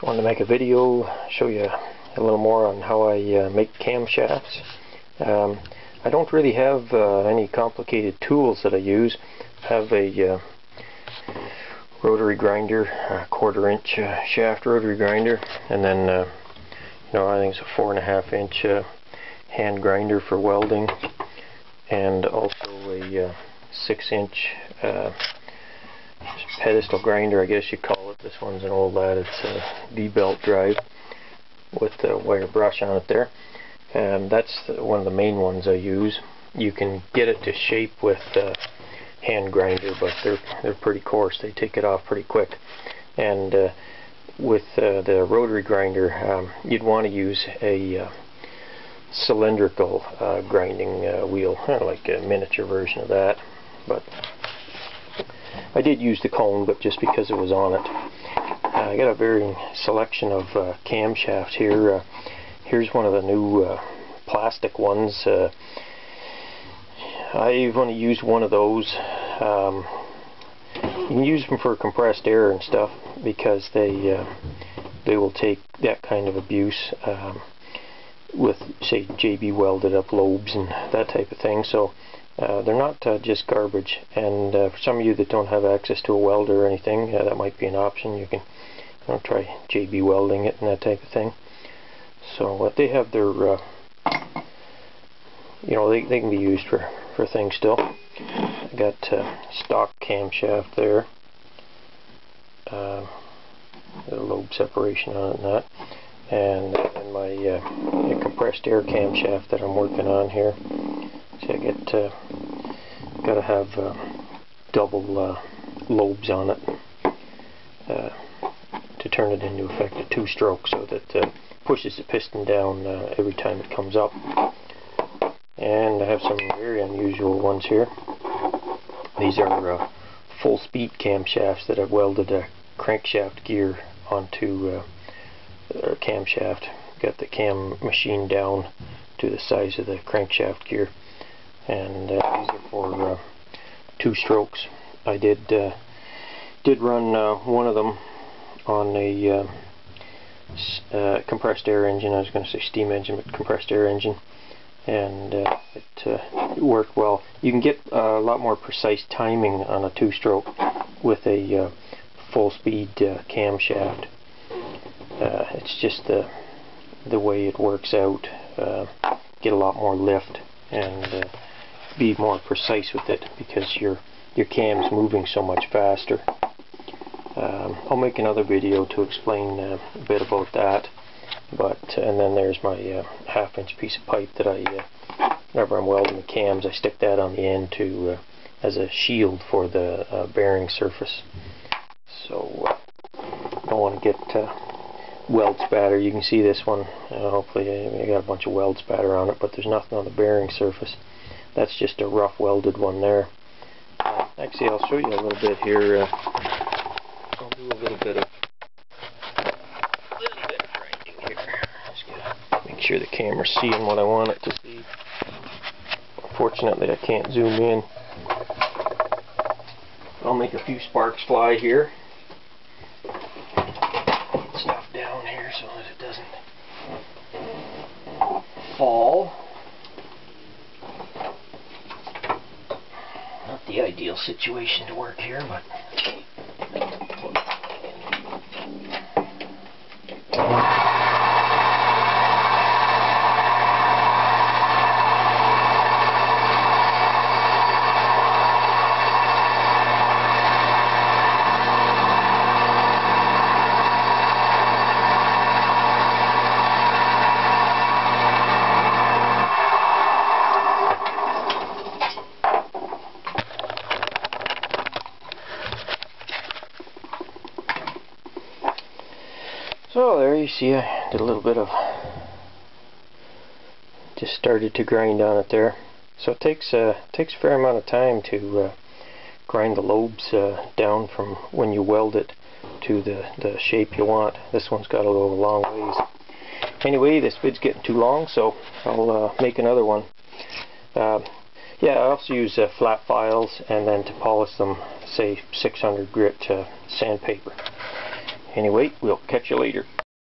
Just wanted to make a video, show you a little more on how I uh, make camshafts. Um, I don't really have uh, any complicated tools that I use. I have a uh, rotary grinder, a quarter inch uh, shaft rotary grinder, and then uh, you know I think it's a four and a half inch uh, hand grinder for welding, and also a six inch pedestal grinder, I guess you call it. This one's an old lad. It's a V-belt drive with a wire brush on it there. And that's the, one of the main ones I use. You can get it to shape with a hand grinder, but they're they're pretty coarse. They take it off pretty quick. And uh, with uh, the rotary grinder, um, you'd want to use a uh, cylindrical uh, grinding uh, wheel, kind of like a miniature version of that. But I did use the cone, but just because it was on it. Uh, I got a varying selection of uh, camshafts here. Uh, here's one of the new uh, plastic ones. Uh, I've only used one of those. Um, you can use them for compressed air and stuff because they uh, they will take that kind of abuse um, with say JB welded up lobes and that type of thing. So uh, they're not uh, just garbage. And uh, for some of you that don't have access to a welder or anything uh, that might be an option. You can you know, try JB welding it and that type of thing. So uh, they have their uh, you know they, they can be used for, for things still. I got stock camshaft there. Um, a lobe separation on it and that. And, and my compressed air camshaft that I'm working on here. I get uh, got to have uh, double uh, lobes on it uh, to turn it into effect a two-stroke so that uh, pushes the piston down uh, every time it comes up. And I have some very unusual ones here. These are full speed camshafts that I've welded a crankshaft gear onto a camshaft. Got the cam machine down to the size of the crankshaft gear and uh, these are for uh, two strokes. I did uh, did run uh, one of them on a uh, uh, compressed air engine. I was going to say steam engine, but compressed air engine, and it worked well. You can get a lot more precise timing on a two-stroke with a full-speed camshaft. it's just the the way it works out. get a lot more lift and be more precise with it because your your cam's moving so much faster. Um, I'll make another video to explain uh, a bit about that. But and then there's my uh, half inch piece of pipe that I, uh, whenever I'm welding the cams, I stick that on the end to uh, as a shield for the uh, bearing surface. So uh, don't want to get weld spatter. You can see this one. hopefully, I got a bunch of weld spatter on it, but there's nothing on the bearing surface that's just a rough welded one there. Uh, actually, I'll show you a little bit here. Uh, I'll do a little bit of little bit here. Make sure the camera's seeing what I want it to see. Unfortunately, I can't zoom in. I'll make a few sparks fly here. Stuff down here so that it doesn't fall. the ideal situation to work here, but So there you see I did a little bit of just started to grind on it there. So it takes uh, takes a fair amount of time to uh, grind the lobes uh, down from when you weld it to the, the shape you want. This one's got to go a long ways. Anyway, this vid's getting too long, so I'll uh, make another one. Uh, yeah, I also use uh, flat files and then to polish them, say 600 grit sandpaper anyway, we'll catch you later.